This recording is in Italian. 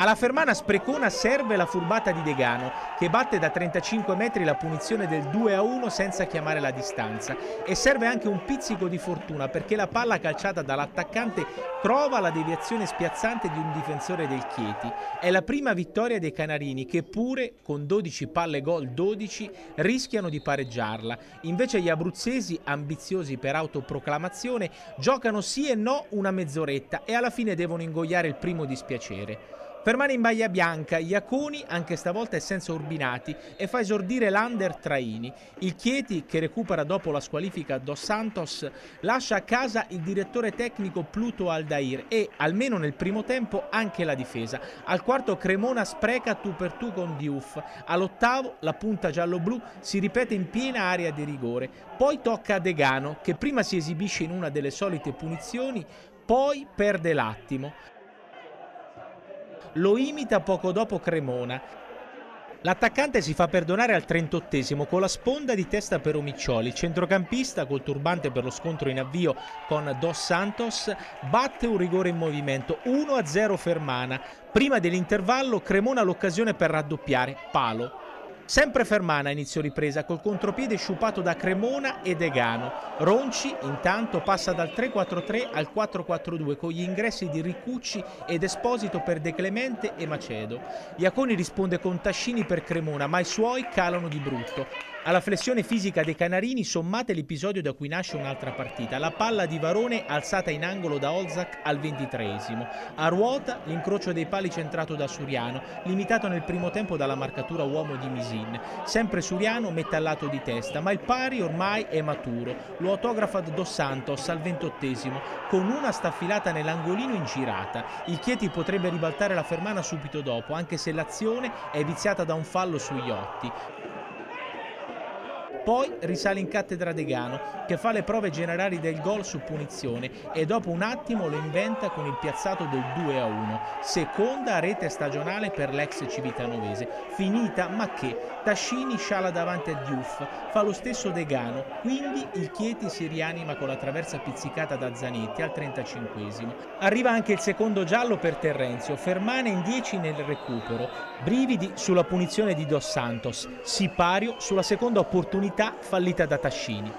Alla Fermana Sprecona serve la furbata di Degano, che batte da 35 metri la punizione del 2 a 1 senza chiamare la distanza. E serve anche un pizzico di fortuna perché la palla calciata dall'attaccante trova la deviazione spiazzante di un difensore del Chieti. È la prima vittoria dei Canarini che pure con 12 palle gol 12 rischiano di pareggiarla. Invece gli abruzzesi, ambiziosi per autoproclamazione, giocano sì e no una mezz'oretta e alla fine devono ingoiare il primo dispiacere. Permane in maglia bianca, Iaconi anche stavolta è senza Urbinati e fa esordire l'Under Traini. Il Chieti, che recupera dopo la squalifica Dos Santos, lascia a casa il direttore tecnico Pluto Aldair e, almeno nel primo tempo, anche la difesa. Al quarto Cremona spreca tu per tu con Diouf. All'ottavo la punta giallo-blu si ripete in piena area di rigore. Poi tocca a Degano, che prima si esibisce in una delle solite punizioni, poi perde l'attimo lo imita poco dopo Cremona. L'attaccante si fa perdonare al 38 con la sponda di testa per Omiccioli. Centrocampista, col turbante per lo scontro in avvio con Dos Santos, batte un rigore in movimento 1-0 Fermana. Prima dell'intervallo Cremona l'occasione per raddoppiare, palo. Sempre Fermana inizio ripresa col contropiede sciupato da Cremona e Degano. Ronci intanto passa dal 3-4-3 al 4-4-2 con gli ingressi di Ricucci ed Esposito per De Clemente e Macedo. Iaconi risponde con Tascini per Cremona ma i suoi calano di brutto. Alla flessione fisica dei Canarini sommate l'episodio da cui nasce un'altra partita, la palla di Varone alzata in angolo da Olzak al ventitreesimo. A ruota l'incrocio dei pali centrato da Suriano, limitato nel primo tempo dalla marcatura uomo di Misin. Sempre Suriano mette al lato di testa, ma il pari ormai è maturo. Lo autografa Dos Santos al ventottesimo, con una staffilata nell'angolino in girata. Il Chieti potrebbe ribaltare la fermana subito dopo, anche se l'azione è viziata da un fallo sugli otti. Poi risale in cattedra Degano, che fa le prove generali del gol su punizione e dopo un attimo lo inventa con il piazzato del 2 a 1. Seconda rete stagionale per l'ex civitanovese. Finita, ma che? Tascini sciala davanti a Diouf, fa lo stesso Degano, quindi il Chieti si rianima con la traversa pizzicata da Zanetti al 35 Arriva anche il secondo giallo per Terrenzio, Fermane in 10 nel recupero, brividi sulla punizione di Dos Santos, Sipario sulla seconda opportunità fallita da Tascini.